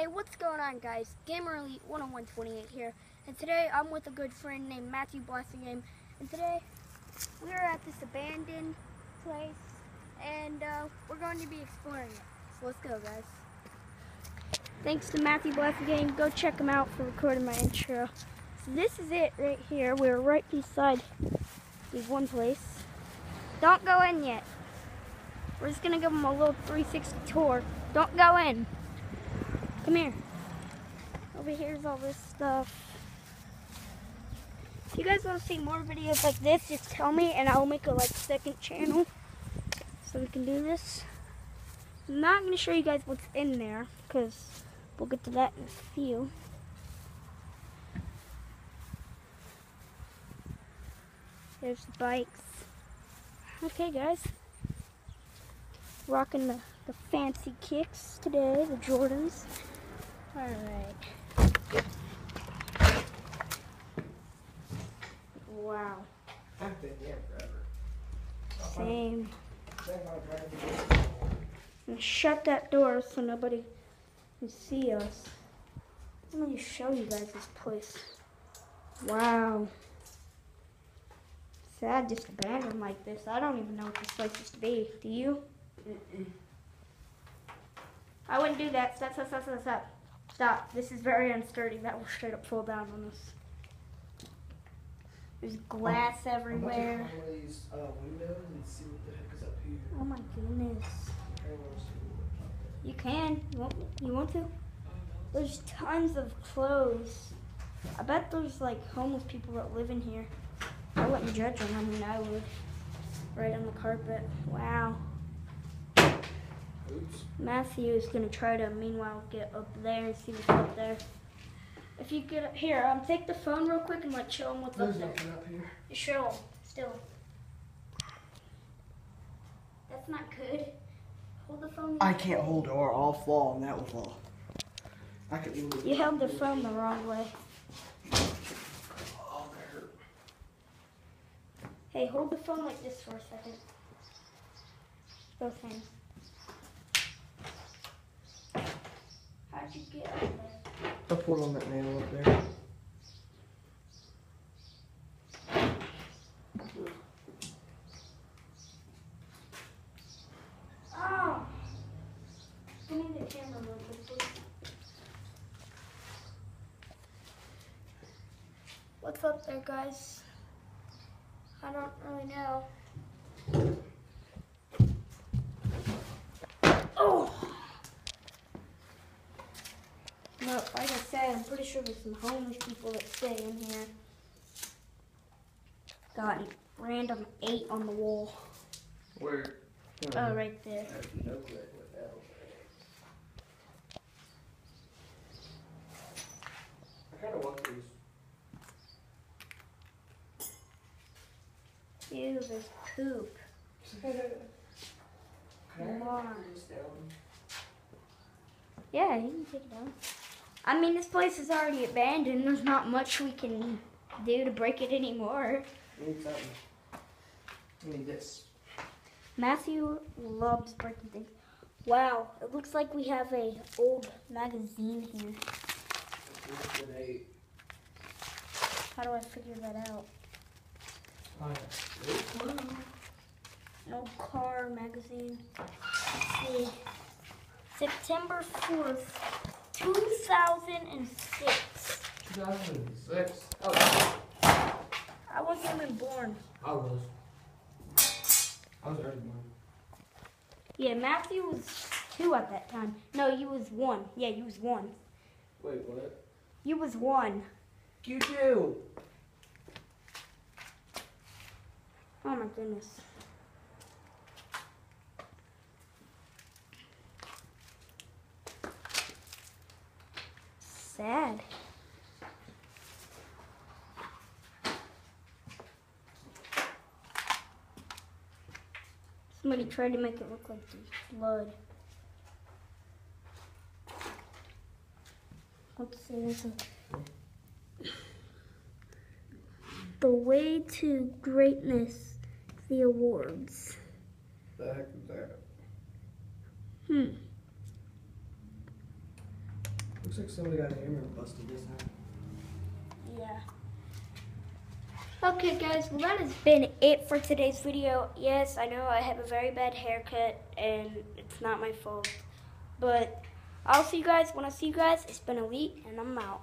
Hey, what's going on, guys? Gamer Elite 10128 here, and today I'm with a good friend named Matthew Blassingame, and today we're at this abandoned place, and uh, we're going to be exploring it. So let's go, guys. Thanks to Matthew Blassingame. Go check him out for recording my intro. So this is it right here. We're right beside this one place. Don't go in yet. We're just gonna give them a little 360 tour. Don't go in. Come here. Over here's all this stuff. If you guys want to see more videos like this, just tell me and I'll make a like second channel so we can do this. I'm not going to show you guys what's in there because we'll get to that in a few. There's the bikes. Okay guys. Rocking the, the fancy kicks today, the Jordans. Alright. Wow. I've been here forever. Same. Say how driving And shut that door so nobody can see us. Let me show you guys this place. Wow. Sad just abandoned like this. I don't even know what this place used to be. Do you? I wouldn't do that. Stop, stop, stop, stop, stop. Stop. This is very unsturdy. That will straight up fall down on us. There's glass to everywhere. these uh, windows and see what the heck is up here. Oh my goodness. I want to see what's up there. You can. You want, you want to? There's tons of clothes. I bet there's like homeless people that live in here. I wouldn't judge them. I mean, I would. Right on the carpet. Wow. Oops. Matthew is gonna try to, meanwhile, get up there and see what's up there. If you get up here, um, take the phone real quick and like show him what's There's up there. nothing up here. You show him. Still. That's not good. Hold the phone. I can't hold it or I'll fall and that will fall. I can move You held the phone the wrong way. Oh, that hurt. Hey, hold the phone like this for a second. Both hands. I on that nail up there. Oh! Give me the camera. What's up there, guys? I don't really know. Oh! No, like I said, I'm pretty sure there's some homeless people that stay in here. Got a random eight on the wall. Where? Oh, right there. I have no clue what that was. I kind of want these. Ew, there's poop. Can on. Wow. put this down? Yeah, you can take it down. I mean, this place is already abandoned. There's not much we can do to break it anymore. I need something. I need this. Matthew loves breaking things. Wow, it looks like we have a old magazine here. This is an eight. How do I figure that out? An old car magazine. Let's see. September 4th, 2006. 2006. Oh, I wasn't even born. I was. I was already born. Yeah, Matthew was two at that time. No, you was one. Yeah, you was one. Wait, what? You was one. You too. Oh my goodness. Sad. Somebody tried to make it look like there's blood. Let's see. There's a the way to greatness, the awards. The heck is that? Hmm. Looks like somebody got a hammer and busted this time. Yeah. Okay, guys, well, that has been it for today's video. Yes, I know I have a very bad haircut, and it's not my fault. But I'll see you guys when I see you guys. It's been Elite, and I'm out.